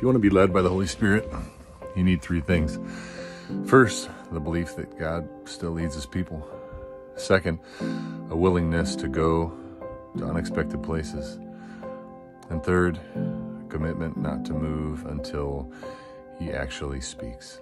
If you want to be led by the Holy Spirit, you need three things. First, the belief that God still leads his people. Second, a willingness to go to unexpected places. And third, a commitment not to move until he actually speaks.